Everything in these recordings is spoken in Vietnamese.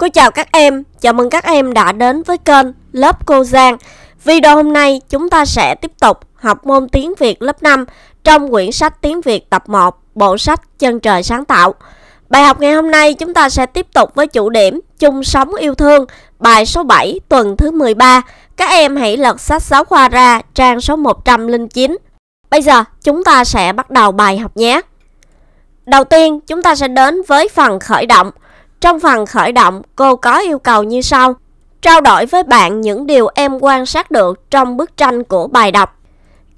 Cô chào các em, chào mừng các em đã đến với kênh Lớp Cô Giang. Video hôm nay chúng ta sẽ tiếp tục học môn tiếng Việt lớp 5 trong quyển sách tiếng Việt tập 1, bộ sách Chân trời sáng tạo. Bài học ngày hôm nay chúng ta sẽ tiếp tục với chủ điểm chung sống yêu thương, bài số 7 tuần thứ 13. Các em hãy lật sách giáo khoa ra trang số 109. Bây giờ chúng ta sẽ bắt đầu bài học nhé. Đầu tiên chúng ta sẽ đến với phần khởi động. Trong phần khởi động, cô có yêu cầu như sau. Trao đổi với bạn những điều em quan sát được trong bức tranh của bài đọc.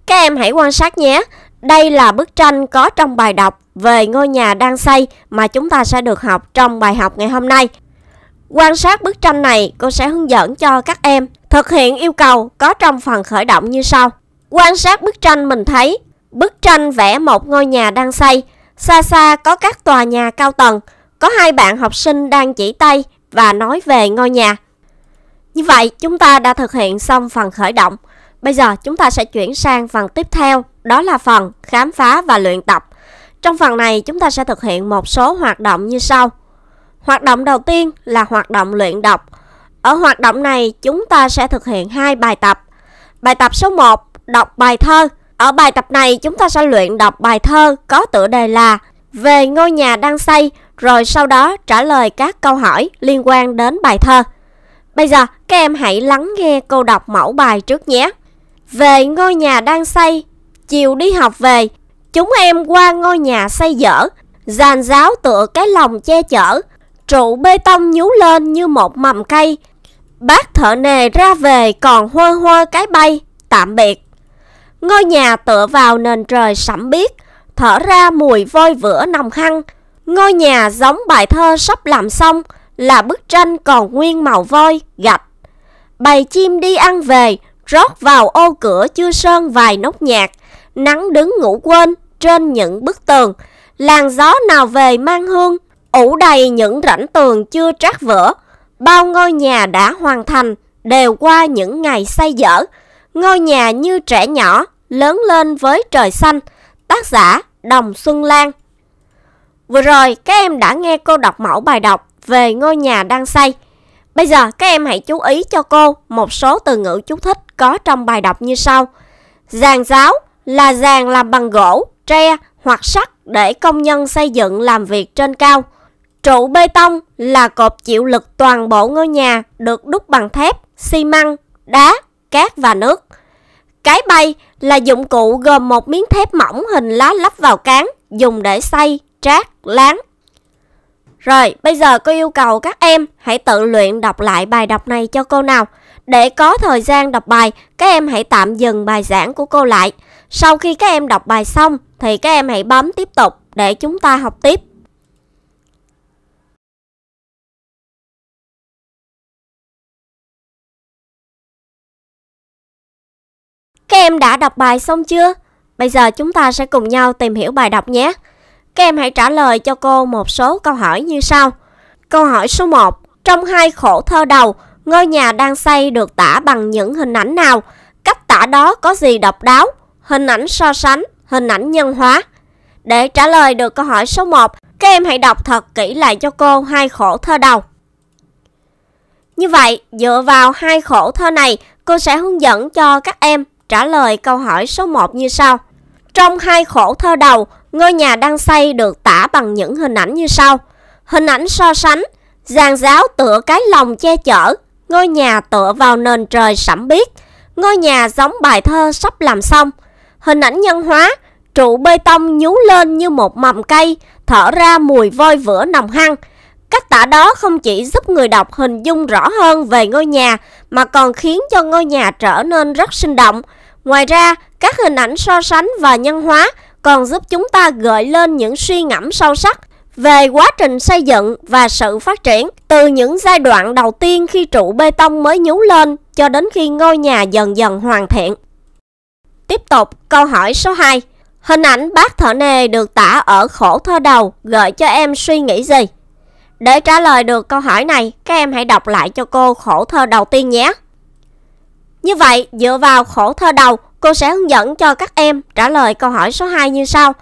Các em hãy quan sát nhé. Đây là bức tranh có trong bài đọc về ngôi nhà đang xây mà chúng ta sẽ được học trong bài học ngày hôm nay. Quan sát bức tranh này, cô sẽ hướng dẫn cho các em thực hiện yêu cầu có trong phần khởi động như sau. Quan sát bức tranh mình thấy, bức tranh vẽ một ngôi nhà đang xây, xa xa có các tòa nhà cao tầng, có hai bạn học sinh đang chỉ tay và nói về ngôi nhà. Như vậy, chúng ta đã thực hiện xong phần khởi động. Bây giờ chúng ta sẽ chuyển sang phần tiếp theo, đó là phần khám phá và luyện tập. Trong phần này chúng ta sẽ thực hiện một số hoạt động như sau. Hoạt động đầu tiên là hoạt động luyện đọc. Ở hoạt động này chúng ta sẽ thực hiện hai bài tập. Bài tập số 1, đọc bài thơ. Ở bài tập này chúng ta sẽ luyện đọc bài thơ có tựa đề là Về ngôi nhà đang xây, rồi sau đó trả lời các câu hỏi liên quan đến bài thơ. Bây giờ các em hãy lắng nghe cô đọc mẫu bài trước nhé. Về ngôi nhà đang xây, chiều đi học về, chúng em qua ngôi nhà xây dở, giàn giáo tựa cái lòng che chở, trụ bê tông nhú lên như một mầm cây. Bác thợ nề ra về còn hơ hơ cái bay, tạm biệt. Ngôi nhà tựa vào nền trời sẫm biếc, thở ra mùi vôi vữa nồng hăng. Ngôi nhà giống bài thơ sắp làm xong, là bức tranh còn nguyên màu voi, gạch. Bầy chim đi ăn về, rót vào ô cửa chưa sơn vài nốt nhạc, nắng đứng ngủ quên trên những bức tường. Làn gió nào về mang hương, ủ đầy những rãnh tường chưa trát vỡ. Bao ngôi nhà đã hoàn thành, đều qua những ngày xây dở. Ngôi nhà như trẻ nhỏ, lớn lên với trời xanh. Tác giả Đồng Xuân Lan Vừa rồi các em đã nghe cô đọc mẫu bài đọc về ngôi nhà đang xây. Bây giờ các em hãy chú ý cho cô một số từ ngữ chú thích có trong bài đọc như sau. Giàn giáo là giàn làm bằng gỗ, tre hoặc sắt để công nhân xây dựng làm việc trên cao. Trụ bê tông là cột chịu lực toàn bộ ngôi nhà được đúc bằng thép, xi măng, đá, cát và nước. Cái bay là dụng cụ gồm một miếng thép mỏng hình lá lắp vào cán dùng để xây, trát, láng. Rồi, bây giờ cô yêu cầu các em hãy tự luyện đọc lại bài đọc này cho cô nào. Để có thời gian đọc bài, các em hãy tạm dừng bài giảng của cô lại. Sau khi các em đọc bài xong thì các em hãy bấm tiếp tục để chúng ta học tiếp. Các em đã đọc bài xong chưa? Bây giờ chúng ta sẽ cùng nhau tìm hiểu bài đọc nhé. Các em hãy trả lời cho cô một số câu hỏi như sau. Câu hỏi số 1. Trong hai khổ thơ đầu, ngôi nhà đang xây được tả bằng những hình ảnh nào? Cách tả đó có gì độc đáo? Hình ảnh so sánh, hình ảnh nhân hóa. Để trả lời được câu hỏi số 1, các em hãy đọc thật kỹ lại cho cô hai khổ thơ đầu. Như vậy, dựa vào hai khổ thơ này, cô sẽ hướng dẫn cho các em trả lời câu hỏi số 1 như sau. Trong hai khổ thơ đầu, ngôi nhà đang xây được tả bằng những hình ảnh như sau. Hình ảnh so sánh, giàn giáo tựa cái lòng che chở, ngôi nhà tựa vào nền trời sẫm biếc, ngôi nhà giống bài thơ sắp làm xong. Hình ảnh nhân hóa, trụ bê tông nhú lên như một mầm cây, thở ra mùi vôi vữa nồng hăng. Cách tả đó không chỉ giúp người đọc hình dung rõ hơn về ngôi nhà mà còn khiến cho ngôi nhà trở nên rất sinh động. Ngoài ra, các hình ảnh so sánh và nhân hóa còn giúp chúng ta gợi lên những suy ngẫm sâu sắc về quá trình xây dựng và sự phát triển từ những giai đoạn đầu tiên khi trụ bê tông mới nhú lên cho đến khi ngôi nhà dần dần hoàn thiện. Tiếp tục, câu hỏi số 2. Hình ảnh bác thợ nề được tả ở khổ thơ đầu gợi cho em suy nghĩ gì? Để trả lời được câu hỏi này, các em hãy đọc lại cho cô khổ thơ đầu tiên nhé. Như vậy, dựa vào khổ thơ đầu, cô sẽ hướng dẫn cho các em trả lời câu hỏi số 2 như sau.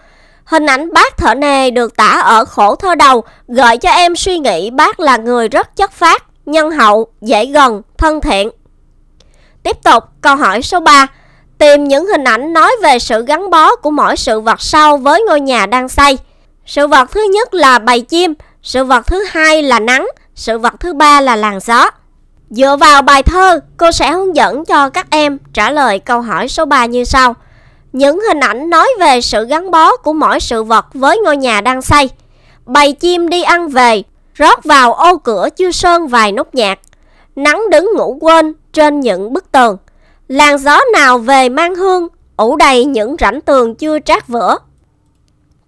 Hình ảnh bác thợ nề được tả ở khổ thơ đầu gợi cho em suy nghĩ bác là người rất chất phát, nhân hậu, dễ gần, thân thiện. Tiếp tục, câu hỏi số 3. Tìm những hình ảnh nói về sự gắn bó của mỗi sự vật sau với ngôi nhà đang xây. Sự vật thứ nhất là bầy chim, sự vật thứ hai là nắng, sự vật thứ ba là làn gió. Dựa vào bài thơ, cô sẽ hướng dẫn cho các em trả lời câu hỏi số 3 như sau. Những hình ảnh nói về sự gắn bó của mỗi sự vật với ngôi nhà đang xây. Bầy chim đi ăn về, rót vào ô cửa chưa sơn vài nốt nhạc. Nắng đứng ngủ quên trên những bức tường. Làn gió nào về mang hương, ủ đầy những rãnh tường chưa trát vữa.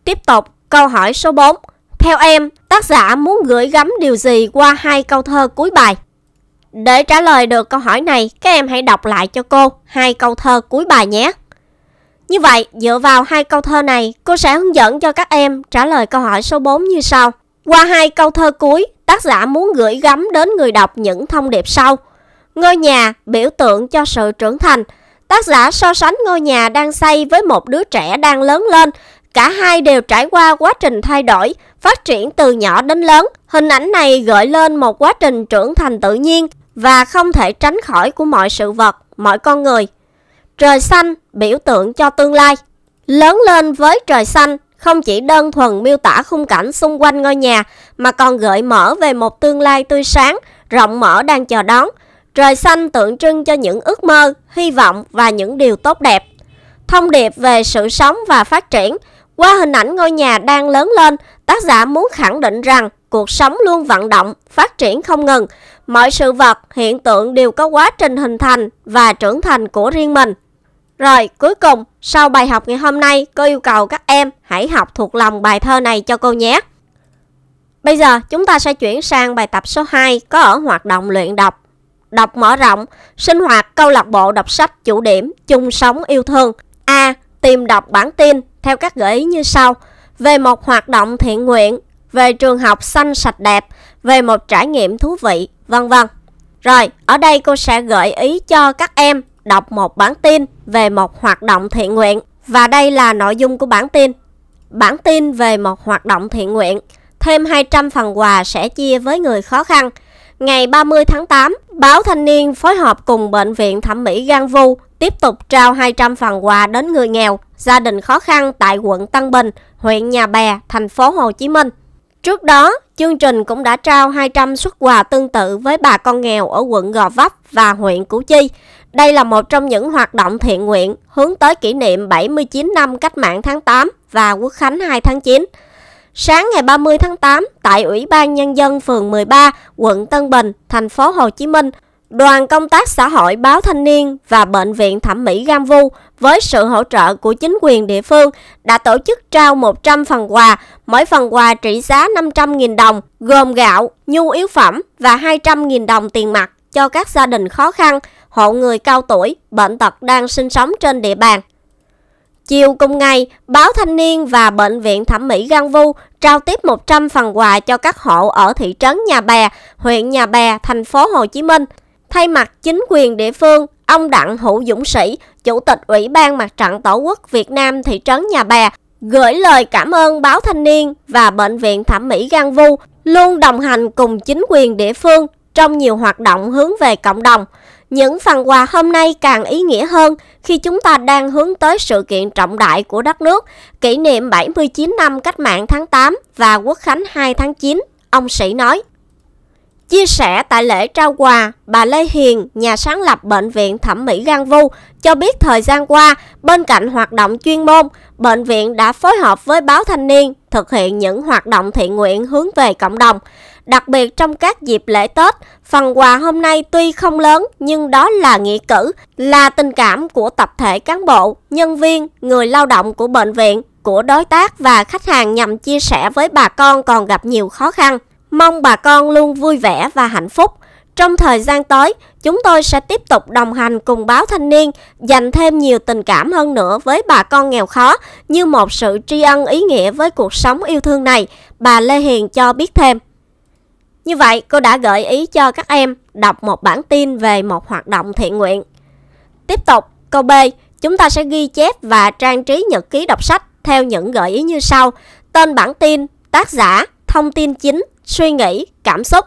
Tiếp tục, câu hỏi số 4. Theo em, tác giả muốn gửi gắm điều gì qua hai câu thơ cuối bài? Để trả lời được câu hỏi này, các em hãy đọc lại cho cô hai câu thơ cuối bài nhé. Như vậy, dựa vào hai câu thơ này, cô sẽ hướng dẫn cho các em trả lời câu hỏi số 4 như sau. Qua hai câu thơ cuối, tác giả muốn gửi gắm đến người đọc những thông điệp sau. Ngôi nhà biểu tượng cho sự trưởng thành. Tác giả so sánh ngôi nhà đang xây với một đứa trẻ đang lớn lên. Cả hai đều trải qua quá trình thay đổi, phát triển từ nhỏ đến lớn. Hình ảnh này gợi lên một quá trình trưởng thành tự nhiên và không thể tránh khỏi của mọi sự vật, mọi con người. Trời xanh biểu tượng cho tương lai. Lớn lên với trời xanh không chỉ đơn thuần miêu tả khung cảnh xung quanh ngôi nhà mà còn gợi mở về một tương lai tươi sáng, rộng mở đang chờ đón. Trời xanh tượng trưng cho những ước mơ, hy vọng và những điều tốt đẹp. Thông điệp về sự sống và phát triển. Qua hình ảnh ngôi nhà đang lớn lên, tác giả muốn khẳng định rằng cuộc sống luôn vận động, phát triển không ngừng. Mọi sự vật, hiện tượng đều có quá trình hình thành và trưởng thành của riêng mình. Rồi, cuối cùng, sau bài học ngày hôm nay, cô yêu cầu các em hãy học thuộc lòng bài thơ này cho cô nhé. Bây giờ, chúng ta sẽ chuyển sang bài tập số 2 có ở hoạt động luyện đọc. Đọc mở rộng, sinh hoạt câu lạc bộ đọc sách chủ điểm, chung sống yêu thương. A. Tìm đọc bản tin theo các gợi ý như sau. Về một hoạt động thiện nguyện, về trường học xanh sạch đẹp, về một trải nghiệm thú vị, vân vân. Rồi, ở đây cô sẽ gợi ý cho các em đọc một bản tin về một hoạt động thiện nguyện. Và đây là nội dung của bản tin. Bản tin về một hoạt động thiện nguyện. Thêm 200 phần quà sẽ chia với người khó khăn. Ngày 30 tháng 8, Báo Thanh niên phối hợp cùng Bệnh viện Thẩm mỹ Gan Vu tiếp tục trao 200 phần quà đến người nghèo, gia đình khó khăn tại quận Tân Bình, huyện Nhà Bè, thành phố Hồ Chí Minh. Trước đó, chương trình cũng đã trao 200 xuất quà tương tự với bà con nghèo ở quận Gò Vấp và huyện Củ Chi. Đây là một trong những hoạt động thiện nguyện hướng tới kỷ niệm 79 năm cách mạng tháng 8 và quốc khánh 2 tháng 9. Sáng ngày 30 tháng 8, tại Ủy ban Nhân dân phường 13, quận Tân Bình, thành phố Hồ Chí Minh, Đoàn công tác xã hội báo thanh niên và Bệnh viện Thẩm mỹ Gam Vu với sự hỗ trợ của chính quyền địa phương đã tổ chức trao 100 phần quà, mỗi phần quà trị giá 500.000 đồng, gồm gạo, nhu yếu phẩm và 200.000 đồng tiền mặt cho các gia đình khó khăn, hộ người cao tuổi, bệnh tật đang sinh sống trên địa bàn. Chiều cùng ngày, Báo Thanh niên và Bệnh viện Thẩm mỹ Gan Vu trao tiếp 100 phần quà cho các hộ ở thị trấn Nhà Bè, huyện Nhà Bè, thành phố Hồ Chí Minh. Thay mặt chính quyền địa phương, ông Đặng Hữu Dũng Sĩ, Chủ tịch Ủy ban Mặt trận Tổ quốc Việt Nam thị trấn Nhà Bè, gửi lời cảm ơn Báo Thanh niên và Bệnh viện Thẩm mỹ Gan Vu luôn đồng hành cùng chính quyền địa phương trong nhiều hoạt động hướng về cộng đồng. Những phần quà hôm nay càng ý nghĩa hơn khi chúng ta đang hướng tới sự kiện trọng đại của đất nước, kỷ niệm 79 năm cách mạng tháng 8 và quốc khánh 2 tháng 9, ông Sĩ nói. Chia sẻ tại lễ trao quà, bà Lê Hiền, nhà sáng lập Bệnh viện Thẩm mỹ Gan Vu, cho biết thời gian qua, bên cạnh hoạt động chuyên môn, bệnh viện đã phối hợp với báo thanh niên thực hiện những hoạt động thiện nguyện hướng về cộng đồng. Đặc biệt trong các dịp lễ Tết, phần quà hôm nay tuy không lớn nhưng đó là nghĩa cử, là tình cảm của tập thể cán bộ, nhân viên, người lao động của bệnh viện, của đối tác và khách hàng nhằm chia sẻ với bà con còn gặp nhiều khó khăn. Mong bà con luôn vui vẻ và hạnh phúc. Trong thời gian tới, chúng tôi sẽ tiếp tục đồng hành cùng báo thanh niên, dành thêm nhiều tình cảm hơn nữa với bà con nghèo khó như một sự tri ân ý nghĩa với cuộc sống yêu thương này, bà Lê Hiền cho biết thêm. Như vậy, cô đã gợi ý cho các em đọc một bản tin về một hoạt động thiện nguyện. Tiếp tục, câu B, chúng ta sẽ ghi chép và trang trí nhật ký đọc sách theo những gợi ý như sau. Tên bản tin, tác giả, thông tin chính, suy nghĩ, cảm xúc.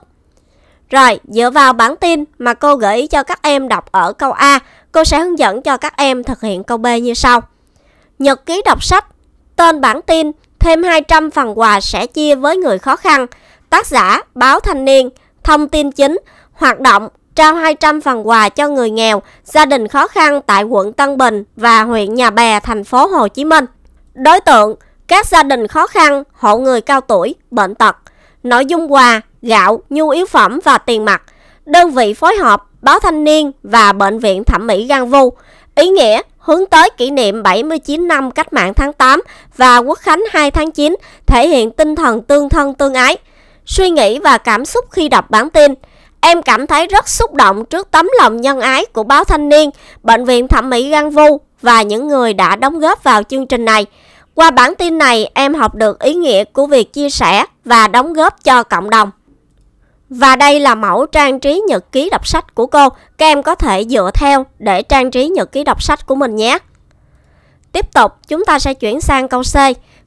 Rồi, dựa vào bản tin mà cô gợi ý cho các em đọc ở câu A, cô sẽ hướng dẫn cho các em thực hiện câu B như sau. Nhật ký đọc sách, tên bản tin, thêm 200 phần quà sẽ chia với người khó khăn. Tác giả, báo thanh niên, thông tin chính, hoạt động, trao 200 phần quà cho người nghèo, gia đình khó khăn tại quận Tân Bình và huyện Nhà Bè, thành phố Hồ Chí Minh. Đối tượng, các gia đình khó khăn, hộ người cao tuổi, bệnh tật. Nội dung quà, gạo, nhu yếu phẩm và tiền mặt. Đơn vị phối hợp, báo thanh niên và bệnh viện thẩm mỹ Gan Vu. Ý nghĩa, hướng tới kỷ niệm 79 năm cách mạng tháng 8 và quốc khánh 2 tháng 9, thể hiện tinh thần tương thân tương ái. Suy nghĩ và cảm xúc khi đọc bản tin – Em cảm thấy rất xúc động trước tấm lòng nhân ái của báo Thanh niên, Bệnh viện Thẩm mỹ Gan Vu và những người đã đóng góp vào chương trình này. Qua bản tin này, em học được ý nghĩa của việc chia sẻ và đóng góp cho cộng đồng. Và đây là mẫu trang trí nhật ký đọc sách của cô. Các em có thể dựa theo để trang trí nhật ký đọc sách của mình nhé. Tiếp tục, chúng ta sẽ chuyển sang câu C.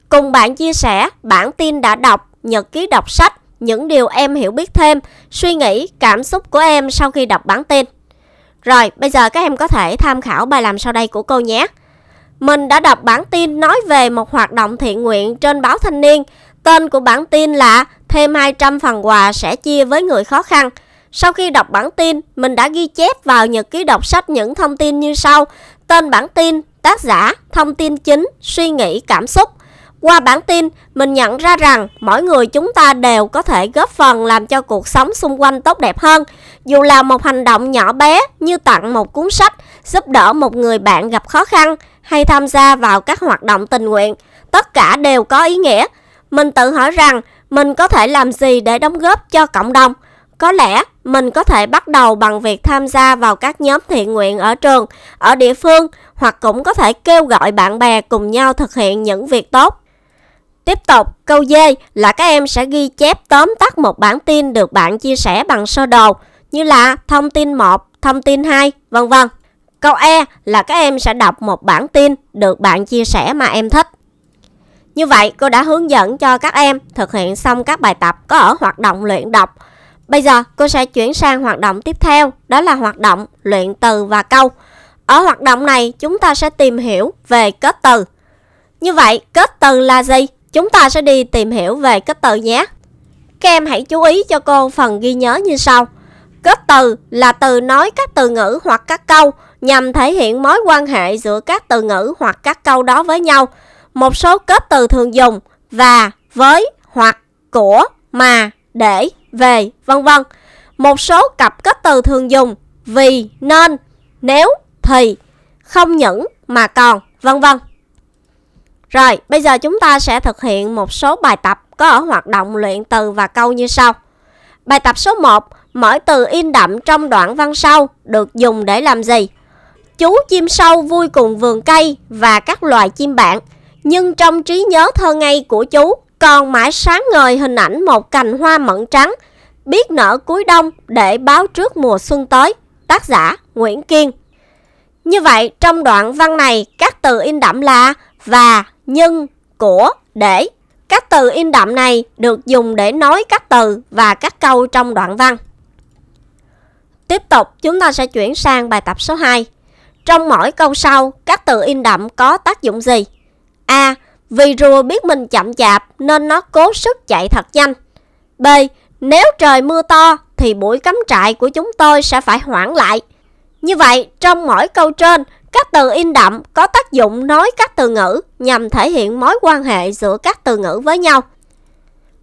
Cùng bạn chia sẻ bản tin đã đọc nhật ký đọc sách những điều em hiểu biết thêm, suy nghĩ, cảm xúc của em sau khi đọc bản tin. Rồi, bây giờ các em có thể tham khảo bài làm sau đây của cô nhé. Mình đã đọc bản tin nói về một hoạt động thiện nguyện trên báo Thanh niên. Tên của bản tin là Thêm 200 phần quà sẽ chia với người khó khăn. Sau khi đọc bản tin, mình đã ghi chép vào nhật ký đọc sách những thông tin như sau. Tên bản tin, tác giả, thông tin chính, suy nghĩ, cảm xúc. Qua bản tin, mình nhận ra rằng mỗi người chúng ta đều có thể góp phần làm cho cuộc sống xung quanh tốt đẹp hơn. Dù là một hành động nhỏ bé như tặng một cuốn sách, giúp đỡ một người bạn gặp khó khăn hay tham gia vào các hoạt động tình nguyện, tất cả đều có ý nghĩa. Mình tự hỏi rằng mình có thể làm gì để đóng góp cho cộng đồng. Có lẽ mình có thể bắt đầu bằng việc tham gia vào các nhóm thiện nguyện ở trường, ở địa phương hoặc cũng có thể kêu gọi bạn bè cùng nhau thực hiện những việc tốt. Tiếp tục, câu D là các em sẽ ghi chép tóm tắt một bản tin được bạn chia sẻ bằng sơ đồ như là thông tin 1, thông tin 2, vân vân. Câu E là các em sẽ đọc một bản tin được bạn chia sẻ mà em thích. Như vậy, cô đã hướng dẫn cho các em thực hiện xong các bài tập có ở hoạt động luyện đọc. Bây giờ, cô sẽ chuyển sang hoạt động tiếp theo, đó là hoạt động luyện từ và câu. Ở hoạt động này, chúng ta sẽ tìm hiểu về kết từ. Như vậy, kết từ là gì? Chúng ta sẽ đi tìm hiểu về kết từ nhé. Các em hãy chú ý cho cô phần ghi nhớ như sau. Kết từ là từ nói các từ ngữ hoặc các câu nhằm thể hiện mối quan hệ giữa các từ ngữ hoặc các câu đó với nhau. Một số kết từ thường dùng và, với, hoặc, của, mà, để, về, vân vân. Một số cặp kết từ thường dùng vì, nên, nếu, thì, không những mà còn, vân vân. Rồi, bây giờ chúng ta sẽ thực hiện một số bài tập có ở hoạt động luyện từ và câu như sau. Bài tập số 1, mỗi từ in đậm trong đoạn văn sau được dùng để làm gì? Chú chim sâu vui cùng vườn cây và các loài chim bạn, nhưng trong trí nhớ thơ ngây của chú còn mãi sáng ngời hình ảnh một cành hoa mận trắng, biết nở cuối đông để báo trước mùa xuân tới. Tác giả Nguyễn Kiên Như vậy, trong đoạn văn này, các từ in đậm là và, nhưng, của, để. Các từ in đậm này được dùng để nói các từ và các câu trong đoạn văn. Tiếp tục, chúng ta sẽ chuyển sang bài tập số 2. Trong mỗi câu sau, các từ in đậm có tác dụng gì? A. Vì rùa biết mình chậm chạp nên nó cố sức chạy thật nhanh. B. Nếu trời mưa to thì buổi cắm trại của chúng tôi sẽ phải hoãn lại. Như vậy, trong mỗi câu trên, các từ in đậm có tác dụng nói các từ ngữ nhằm thể hiện mối quan hệ giữa các từ ngữ với nhau.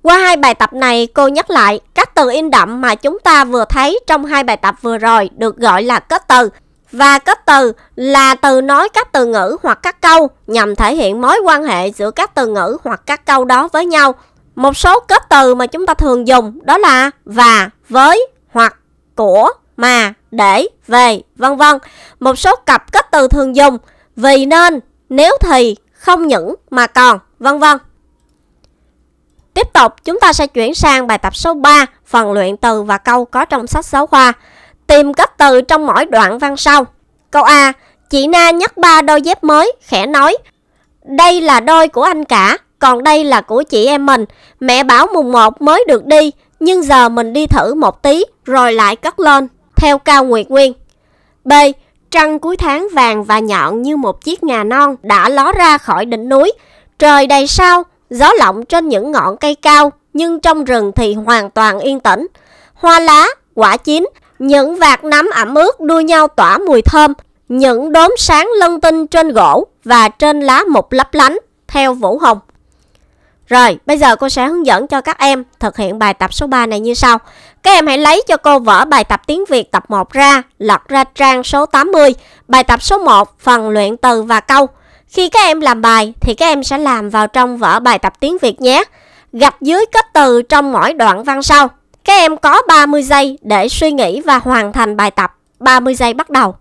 Qua hai bài tập này, cô nhắc lại các từ in đậm mà chúng ta vừa thấy trong hai bài tập vừa rồi được gọi là kết từ. Và các từ là từ nói các từ ngữ hoặc các câu nhằm thể hiện mối quan hệ giữa các từ ngữ hoặc các câu đó với nhau. Một số kết từ mà chúng ta thường dùng đó là và, với, hoặc, của, mà, để, về, vân vân. Một số cặp kết từ thường dùng vì nên, nếu thì, không những mà còn, vân vân. Tiếp tục, chúng ta sẽ chuyển sang bài tập số 3, phần luyện từ và câu có trong sách giáo khoa. Tìm các từ trong mỗi đoạn văn sau. Câu A. Chị Na nhắc ba đôi dép mới, khẽ nói. Đây là đôi của anh cả, còn đây là của chị em mình. Mẹ bảo mùng 1 mới được đi, nhưng giờ mình đi thử một tí rồi lại cất lên. Theo Cao Nguyệt Nguyên. B. Trăng cuối tháng vàng và nhọn như một chiếc ngà non đã ló ra khỏi đỉnh núi. Trời đầy sao, gió lộng trên những ngọn cây cao, nhưng trong rừng thì hoàn toàn yên tĩnh. Hoa lá, quả chín, những vạt nấm ẩm ướt đua nhau tỏa mùi thơm, những đốm sáng lân tinh trên gỗ và trên lá mục lấp lánh, theo Vũ Hồng. Rồi, bây giờ cô sẽ hướng dẫn cho các em thực hiện bài tập số 3 này như sau. Các em hãy lấy cho cô vở bài tập tiếng Việt tập 1 ra, lật ra trang số 80, bài tập số 1, phần luyện từ và câu. Khi các em làm bài thì các em sẽ làm vào trong vở bài tập tiếng Việt nhé. Gạch dưới kết từ trong mỗi đoạn văn sau. Các em có 30 giây để suy nghĩ và hoàn thành bài tập. 30 giây bắt đầu.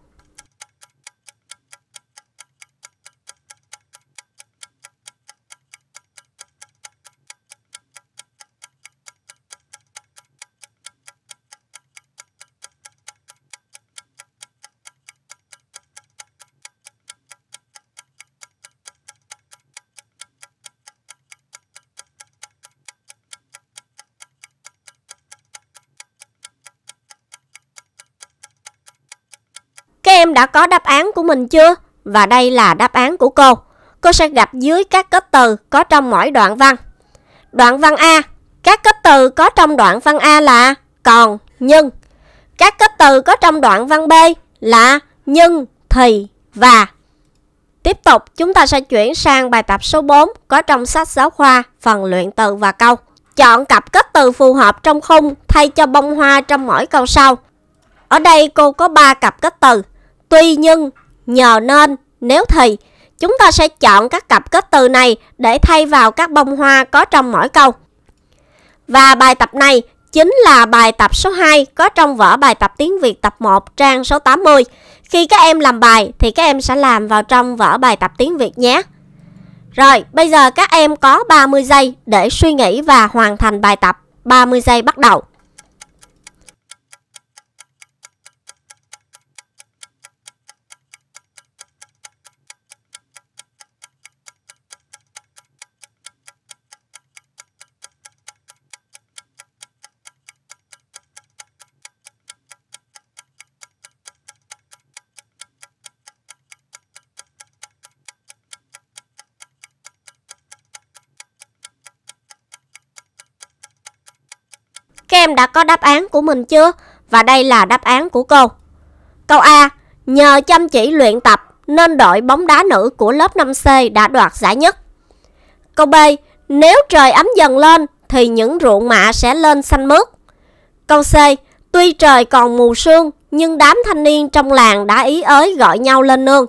Các em đã có đáp án của mình chưa? Và đây là đáp án của cô. Cô sẽ gặp dưới các kết từ có trong mỗi đoạn văn. Đoạn văn A. Các kết từ có trong đoạn văn A là còn, nhưng. Các kết từ có trong đoạn văn B là nhưng, thì, và. Tiếp tục, chúng ta sẽ chuyển sang bài tập số 4 có trong sách giáo khoa, phần luyện từ và câu. Chọn cặp kết từ phù hợp trong khung thay cho bông hoa trong mỗi câu sau. Ở đây cô có 3 cặp kết từ tuy nhưng, nhờ nên, nếu thì. Chúng ta sẽ chọn các cặp kết từ này để thay vào các bông hoa có trong mỗi câu. Và bài tập này chính là bài tập số 2 có trong vở bài tập tiếng Việt tập 1 trang số 80. Khi các em làm bài thì các em sẽ làm vào trong vở bài tập tiếng Việt nhé. Rồi, bây giờ các em có 30 giây để suy nghĩ và hoàn thành bài tập. 30 giây bắt đầu. Các em đã có đáp án của mình chưa? Và đây là đáp án của cô. Câu A. Nhờ chăm chỉ luyện tập nên đội bóng đá nữ của lớp 5C đã đoạt giải nhất. Câu B. Nếu trời ấm dần lên thì những ruộng mạ sẽ lên xanh mướt. Câu C. Tuy trời còn mù sương nhưng đám thanh niên trong làng đã ý ới gọi nhau lên nương.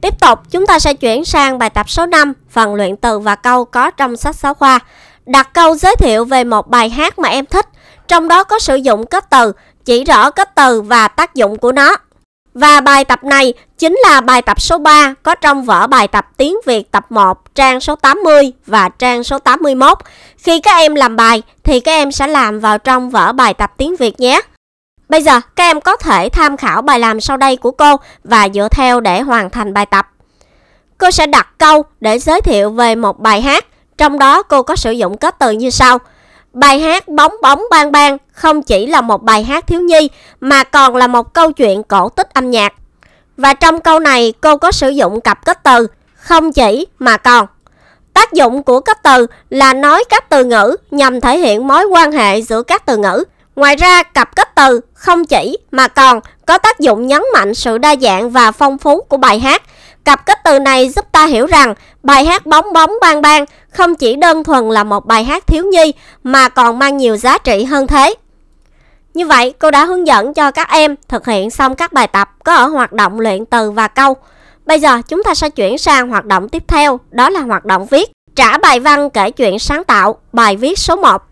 Tiếp tục, chúng ta sẽ chuyển sang bài tập số 5, phần luyện từ và câu có trong sách giáo khoa đặt câu giới thiệu về một bài hát mà em thích, trong đó có sử dụng kết từ, chỉ rõ kết từ và tác dụng của nó. Và bài tập này chính là bài tập số 3 có trong vở bài tập tiếng Việt tập 1 trang số 80 và trang số 81. Khi các em làm bài thì các em sẽ làm vào trong vở bài tập tiếng Việt nhé. Bây giờ các em có thể tham khảo bài làm sau đây của cô và dựa theo để hoàn thành bài tập. Cô sẽ đặt câu để giới thiệu về một bài hát trong đó cô có sử dụng kết từ như sau. Bài hát Bóng bóng ban ban không chỉ là một bài hát thiếu nhi mà còn là một câu chuyện cổ tích âm nhạc. Và trong câu này cô có sử dụng cặp kết từ không chỉ mà còn. Tác dụng của kết từ là nói các từ ngữ nhằm thể hiện mối quan hệ giữa các từ ngữ. Ngoài ra, cặp kết từ không chỉ mà còn có tác dụng nhấn mạnh sự đa dạng và phong phú của bài hát. Cặp kết từ này giúp ta hiểu rằng bài hát Bóng bóng ban ban không chỉ đơn thuần là một bài hát thiếu nhi mà còn mang nhiều giá trị hơn thế. Như vậy, cô đã hướng dẫn cho các em thực hiện xong các bài tập có ở hoạt động luyện từ và câu. Bây giờ chúng ta sẽ chuyển sang hoạt động tiếp theo, đó là hoạt động viết. Trả bài văn kể chuyện sáng tạo, bài viết số 1.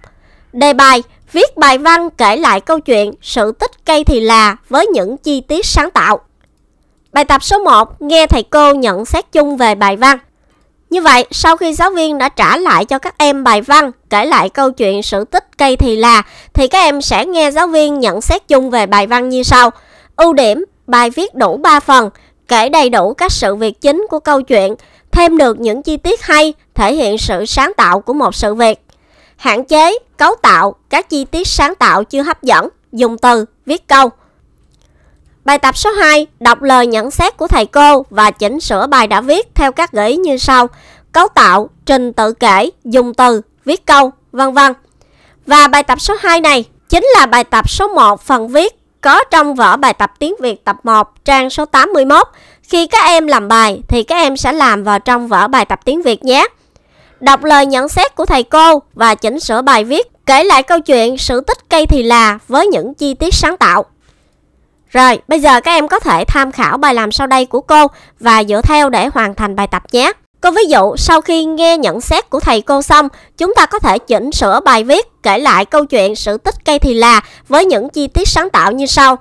Đề bài, viết bài văn kể lại câu chuyện sự tích cây thì là với những chi tiết sáng tạo. Bài tập số 1, nghe thầy cô nhận xét chung về bài văn. Như vậy, sau khi giáo viên đã trả lại cho các em bài văn, kể lại câu chuyện sự tích cây thì là, thì các em sẽ nghe giáo viên nhận xét chung về bài văn như sau. Ưu điểm, bài viết đủ 3 phần. kể đầy đủ các sự việc chính của câu chuyện, thêm được những chi tiết hay, thể hiện sự sáng tạo của một sự việc. Hạn chế, cấu tạo, các chi tiết sáng tạo chưa hấp dẫn, dùng từ, viết câu. Bài tập số 2, đọc lời nhận xét của thầy cô và chỉnh sửa bài đã viết theo các gợi ý như sau. Cấu tạo, trình tự kể, dùng từ, viết câu, vân vân. Và bài tập số 2 này chính là bài tập số 1 phần viết có trong vở bài tập tiếng Việt tập 1 trang số 81. Khi các em làm bài thì các em sẽ làm vào trong vở bài tập tiếng Việt nhé. Đọc lời nhận xét của thầy cô và chỉnh sửa bài viết, kể lại câu chuyện sự tích cây thì là với những chi tiết sáng tạo. Rồi, bây giờ các em có thể tham khảo bài làm sau đây của cô và dựa theo để hoàn thành bài tập nhé. Cô ví dụ, sau khi nghe nhận xét của thầy cô xong, chúng ta có thể chỉnh sửa bài viết, kể lại câu chuyện sự tích cây thì là với những chi tiết sáng tạo như sau.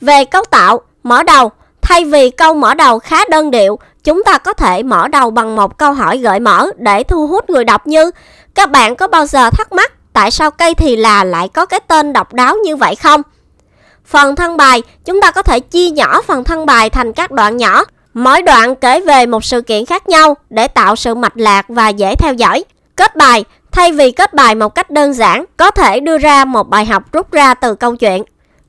Về cấu tạo, mở đầu, thay vì câu mở đầu khá đơn điệu, chúng ta có thể mở đầu bằng một câu hỏi gợi mở để thu hút người đọc như Các bạn có bao giờ thắc mắc tại sao cây thì là lại có cái tên độc đáo như vậy không? Phần thân bài, chúng ta có thể chia nhỏ phần thân bài thành các đoạn nhỏ. Mỗi đoạn kể về một sự kiện khác nhau để tạo sự mạch lạc và dễ theo dõi. Kết bài, thay vì kết bài một cách đơn giản, có thể đưa ra một bài học rút ra từ câu chuyện.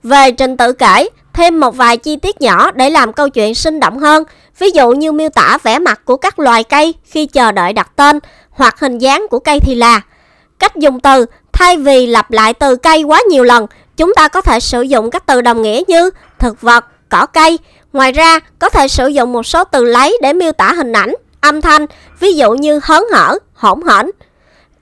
Về trình tự kể, thêm một vài chi tiết nhỏ để làm câu chuyện sinh động hơn, ví dụ như miêu tả vẻ mặt của các loài cây khi chờ đợi đặt tên hoặc hình dáng của cây thì là. Cách dùng từ, thay vì lặp lại từ cây quá nhiều lần, chúng ta có thể sử dụng các từ đồng nghĩa như thực vật, cỏ cây. Ngoài ra, có thể sử dụng một số từ lấy để miêu tả hình ảnh, âm thanh, ví dụ như hớn hở, hỗn hển.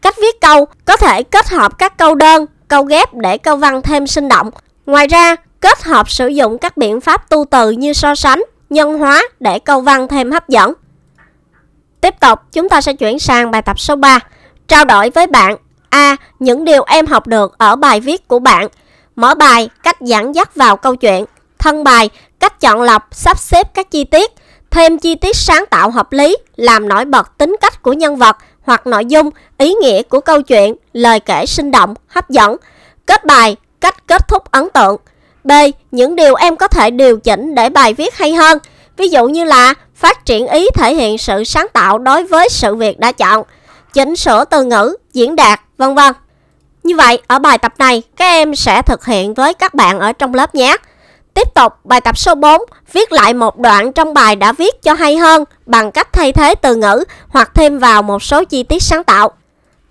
Cách viết câu có thể kết hợp các câu đơn, câu ghép để câu văn thêm sinh động. Ngoài ra, kết hợp sử dụng các biện pháp tu từ như so sánh, nhân hóa để câu văn thêm hấp dẫn. Tiếp tục, chúng ta sẽ chuyển sang bài tập số 3. Trao đổi với bạn A. Những điều em học được ở bài viết của bạn Mở bài, cách dẫn dắt vào câu chuyện. Thân bài, cách chọn lọc, sắp xếp các chi tiết. Thêm chi tiết sáng tạo hợp lý, làm nổi bật tính cách của nhân vật hoặc nội dung, ý nghĩa của câu chuyện, lời kể sinh động, hấp dẫn. Kết bài, cách kết thúc ấn tượng. B. Những điều em có thể điều chỉnh để bài viết hay hơn. Ví dụ như là phát triển ý thể hiện sự sáng tạo đối với sự việc đã chọn, chỉnh sửa từ ngữ, diễn đạt, vân vân. Như vậy, ở bài tập này, các em sẽ thực hiện với các bạn ở trong lớp nhé. Tiếp tục, bài tập số 4, viết lại một đoạn trong bài đã viết cho hay hơn bằng cách thay thế từ ngữ hoặc thêm vào một số chi tiết sáng tạo.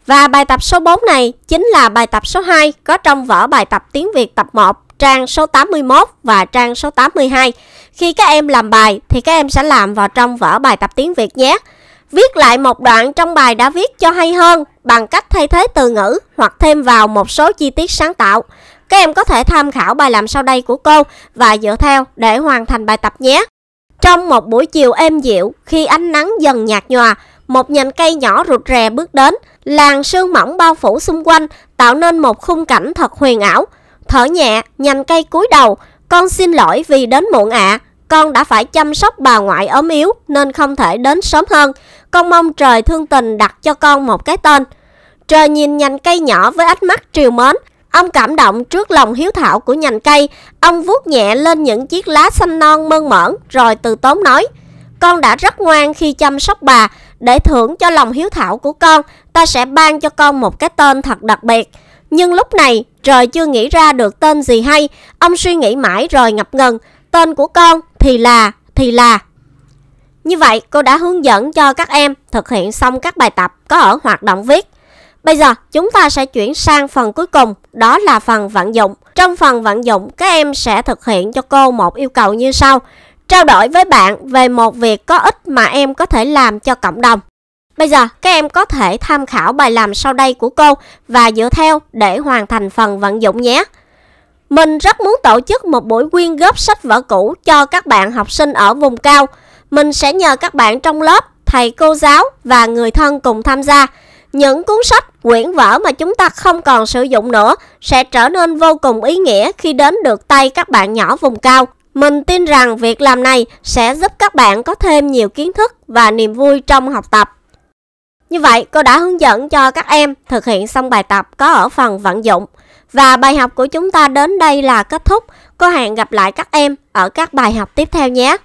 Và bài tập số 4 này chính là bài tập số 2 có trong vở bài tập tiếng Việt tập 1 trang số 81 và trang số 82. Khi các em làm bài thì các em sẽ làm vào trong vở bài tập tiếng Việt nhé. Viết lại một đoạn trong bài đã viết cho hay hơn bằng cách thay thế từ ngữ hoặc thêm vào một số chi tiết sáng tạo. Các em có thể tham khảo bài làm sau đây của cô và dựa theo để hoàn thành bài tập nhé. Trong một buổi chiều êm dịu, khi ánh nắng dần nhạt nhòa, một nhành cây nhỏ rụt rè bước đến, làn sương mỏng bao phủ xung quanh, tạo nên một khung cảnh thật huyền ảo. Thở nhẹ, nhành cây cúi đầu, con xin lỗi vì đến muộn ạ, à con đã phải chăm sóc bà ngoại ốm yếu nên không thể đến sớm hơn. Con mong trời thương tình đặt cho con một cái tên. Trời nhìn nhành cây nhỏ với ánh mắt triều mến. Ông cảm động trước lòng hiếu thảo của nhành cây. Ông vuốt nhẹ lên những chiếc lá xanh non mơn mởn rồi từ tốn nói. Con đã rất ngoan khi chăm sóc bà. Để thưởng cho lòng hiếu thảo của con, ta sẽ ban cho con một cái tên thật đặc biệt. Nhưng lúc này, trời chưa nghĩ ra được tên gì hay. Ông suy nghĩ mãi rồi ngập ngừng. Tên của con thì là, thì là. Như vậy, cô đã hướng dẫn cho các em thực hiện xong các bài tập có ở hoạt động viết. Bây giờ, chúng ta sẽ chuyển sang phần cuối cùng, đó là phần vận dụng. Trong phần vận dụng, các em sẽ thực hiện cho cô một yêu cầu như sau. Trao đổi với bạn về một việc có ích mà em có thể làm cho cộng đồng. Bây giờ, các em có thể tham khảo bài làm sau đây của cô và dựa theo để hoàn thành phần vận dụng nhé. Mình rất muốn tổ chức một buổi quyên góp sách vở cũ cho các bạn học sinh ở vùng cao – mình sẽ nhờ các bạn trong lớp, thầy cô giáo và người thân cùng tham gia. Những cuốn sách, quyển vở mà chúng ta không còn sử dụng nữa sẽ trở nên vô cùng ý nghĩa khi đến được tay các bạn nhỏ vùng cao. Mình tin rằng việc làm này sẽ giúp các bạn có thêm nhiều kiến thức và niềm vui trong học tập. Như vậy, cô đã hướng dẫn cho các em thực hiện xong bài tập có ở phần vận dụng. Và bài học của chúng ta đến đây là kết thúc. Cô hẹn gặp lại các em ở các bài học tiếp theo nhé.